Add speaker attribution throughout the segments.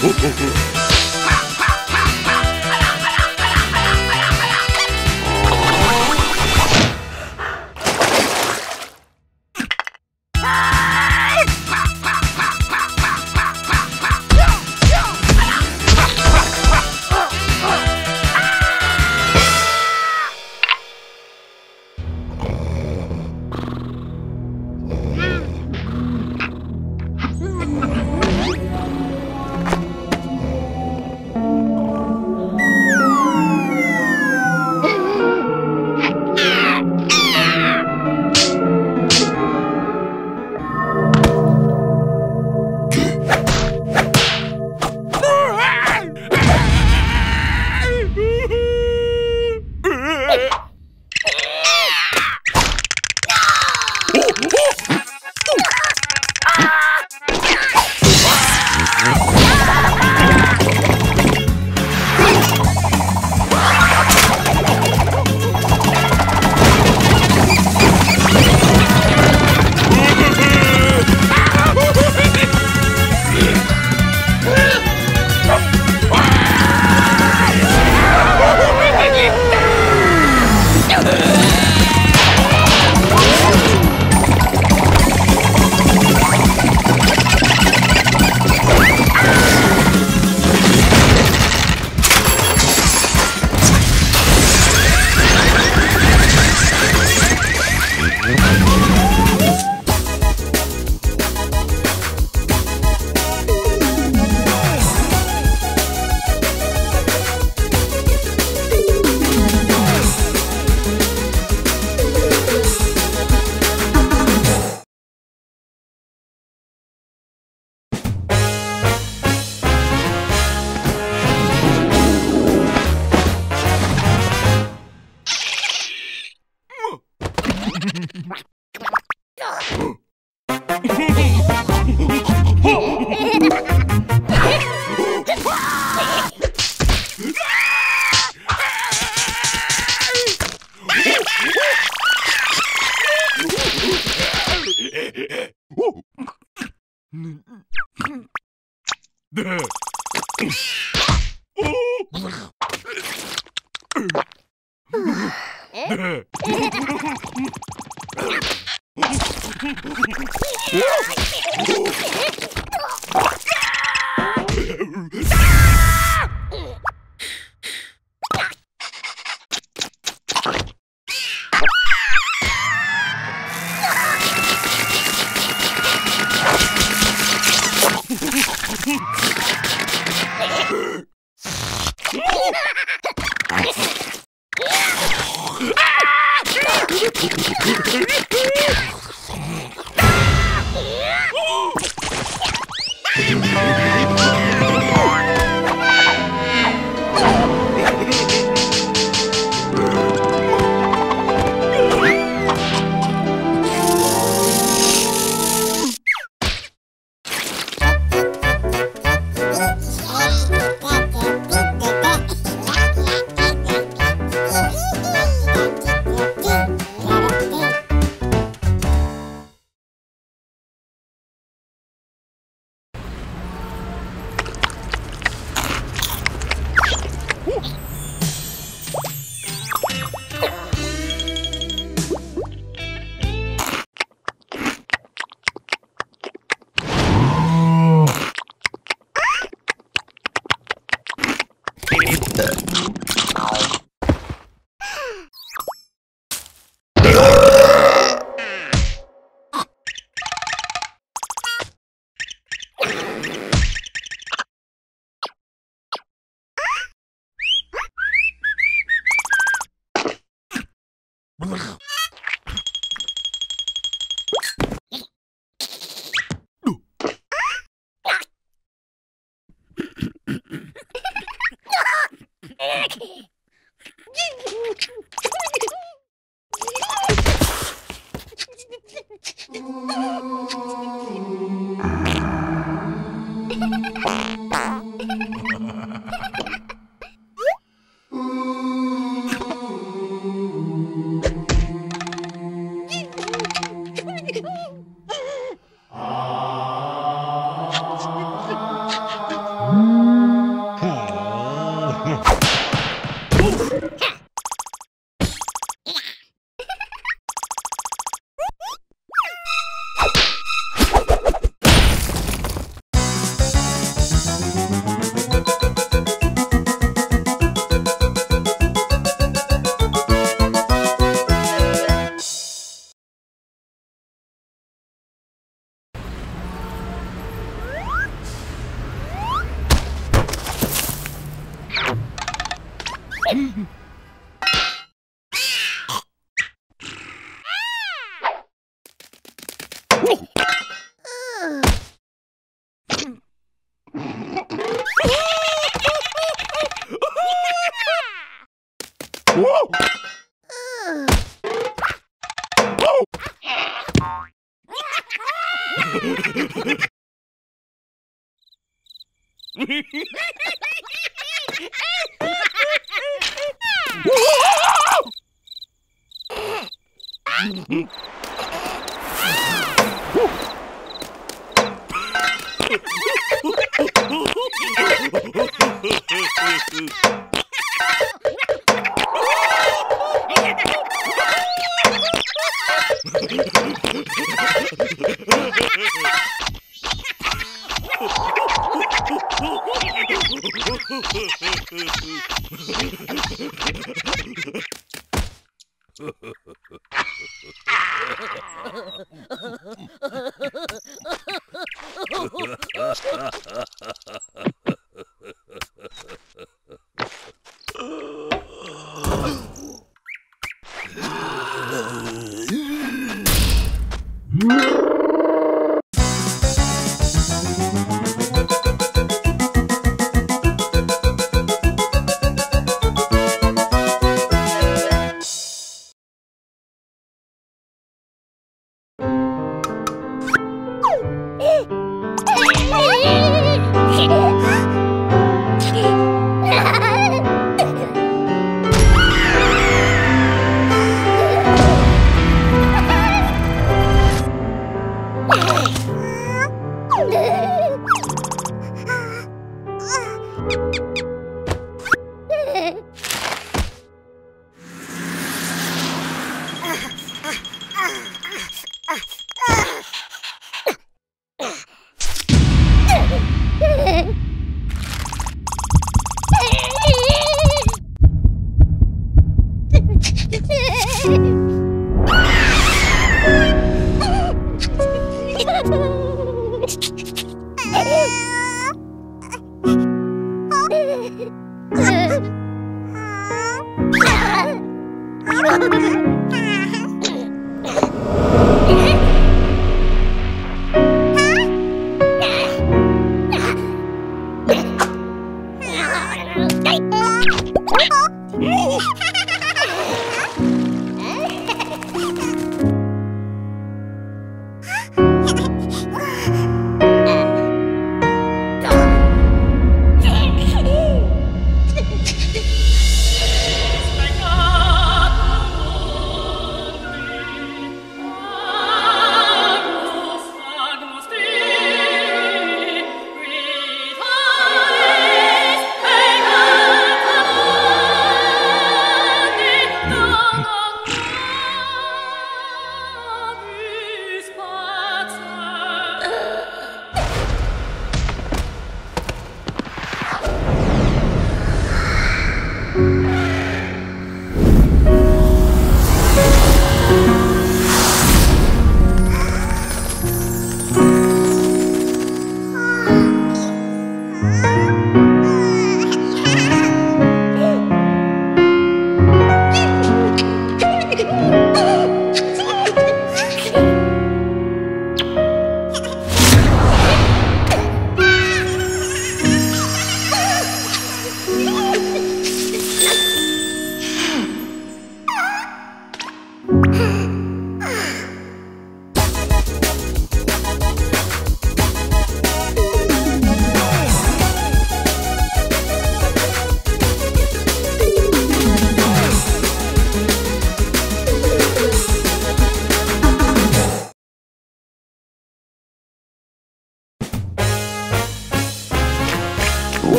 Speaker 1: Uh, uh, uh. yeah. Good.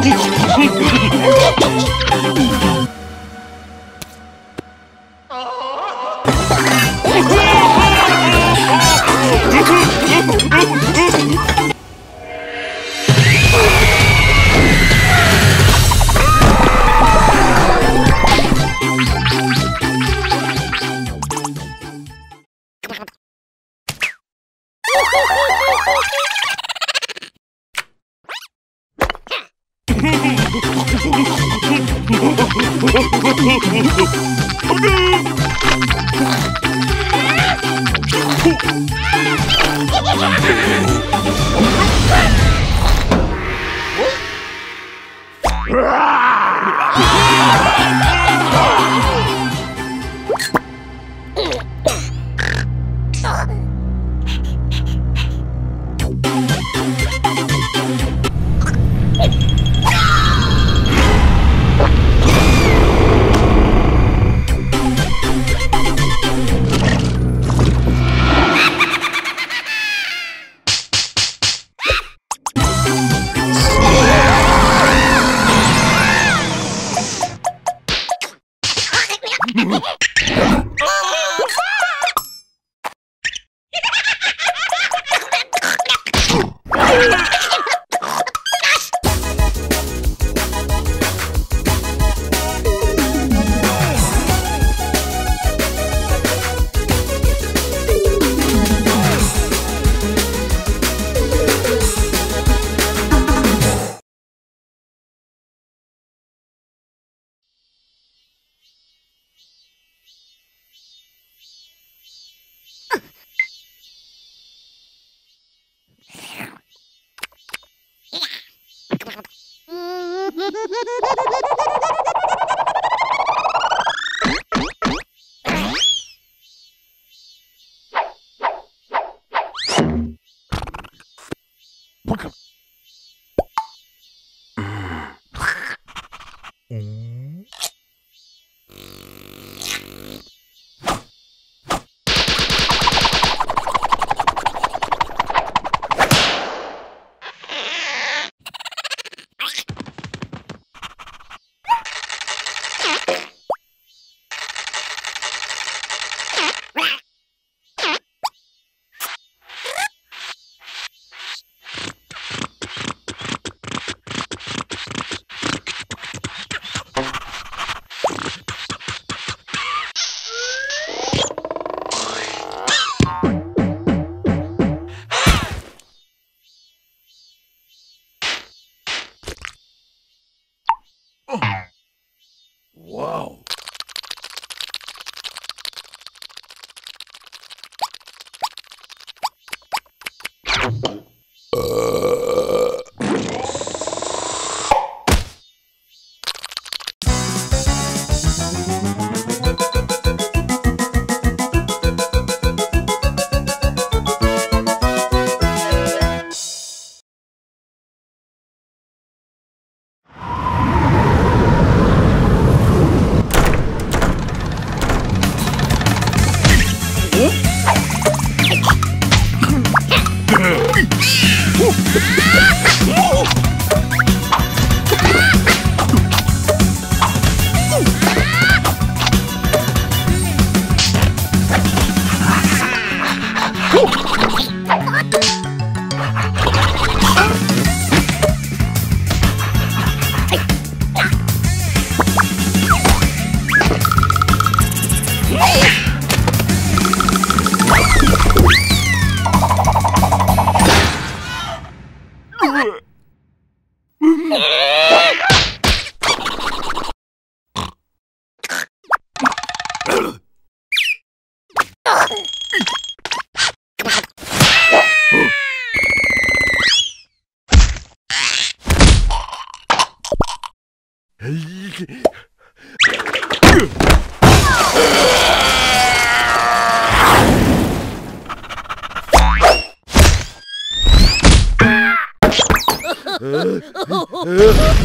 Speaker 1: ¡Jajajaja! Ah! Uh,